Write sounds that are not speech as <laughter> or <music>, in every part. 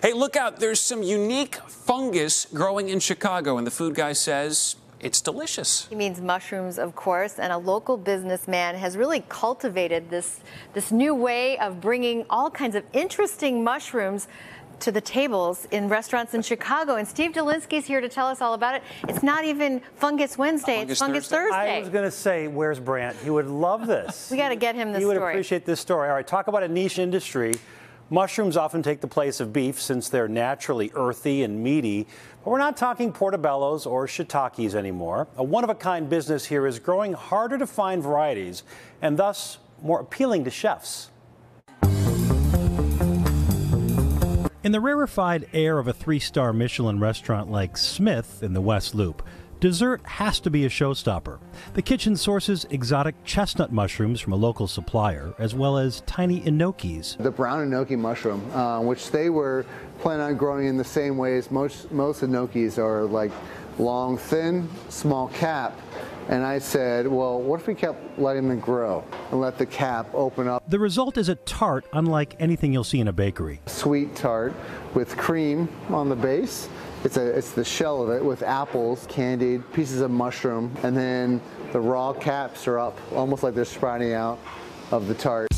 Hey, look out. There's some unique fungus growing in Chicago, and the food guy says it's delicious. He means mushrooms, of course, and a local businessman has really cultivated this, this new way of bringing all kinds of interesting mushrooms to the tables in restaurants in Chicago. And Steve Dolinsky's here to tell us all about it. It's not even Fungus Wednesday, Fungus it's Fungus Thursday. Thursday. I was going to say, where's Brant? He would love this. <laughs> we got to get him this he would story. appreciate this story. All right, talk about a niche industry. Mushrooms often take the place of beef since they're naturally earthy and meaty. But we're not talking portobellos or shiitakes anymore. A one of a kind business here is growing harder to find varieties and thus more appealing to chefs. In the rarefied air of a three star Michelin restaurant like Smyth in the West Loop, dessert has to be a showstopper. The kitchen sources exotic chestnut mushrooms from a local supplier, as well as tiny enokis. The brown enoki mushroom, uh, which they were planning on growing in the same way as most, most enokis are like long, thin, small cap. And I said, well, what if we kept letting them grow and let the cap open up? The result is a tart unlike anything you'll see in a bakery. Sweet tart with cream on the base. It's, a, it's the shell of it with apples, candied, pieces of mushroom, and then the raw caps are up, almost like they're sprouting out of the tart.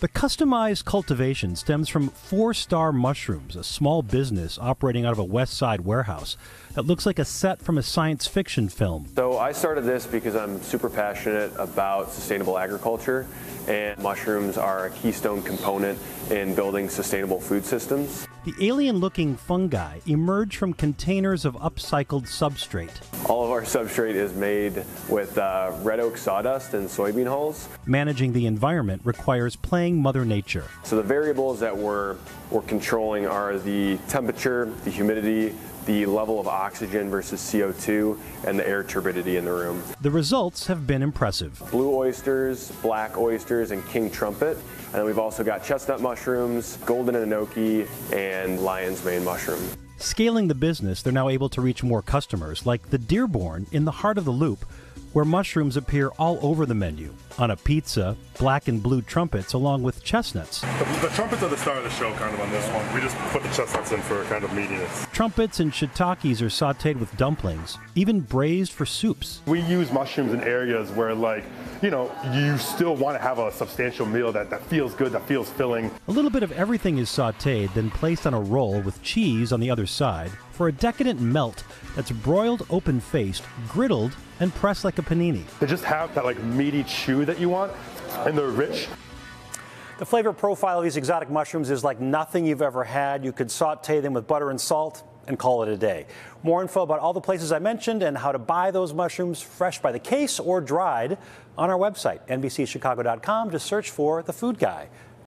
The customized cultivation stems from Four Star Mushrooms, a small business operating out of a West Side warehouse that looks like a set from a science fiction film. So I started this because I'm super passionate about sustainable agriculture and mushrooms are a keystone component in building sustainable food systems. The alien looking fungi emerge from containers of upcycled substrate. All of our substrate is made with uh, red oak sawdust and soybean hulls. Managing the environment requires playing Mother Nature. So the variables that we're, we're controlling are the temperature, the humidity, the level of oxygen versus CO2, and the air turbidity in the room. The results have been impressive. Blue oysters, black oysters, and king trumpet. And then we've also got chestnut mushrooms, golden enoki, and lion's mane mushroom. Scaling the business, they're now able to reach more customers, like the Dearborn in the heart of the loop, where mushrooms appear all over the menu. On a pizza, black and blue trumpets along with chestnuts. The, the trumpets are the star of the show, kind of on this one. We just put the chestnuts in for kind of meatiness. Trumpets and shiitakes are sauteed with dumplings, even braised for soups. We use mushrooms in areas where, like, you know, you still want to have a substantial meal that, that feels good, that feels filling. A little bit of everything is sauteed, then placed on a roll with cheese on the other side for a decadent melt that's broiled open faced, griddled, and pressed like a panini. They just have that, like, meaty chew that you want, and they're rich. The flavor profile of these exotic mushrooms is like nothing you've ever had. You could saute them with butter and salt and call it a day. More info about all the places I mentioned and how to buy those mushrooms fresh by the case or dried on our website, NBCChicago.com. Just search for The Food Guy.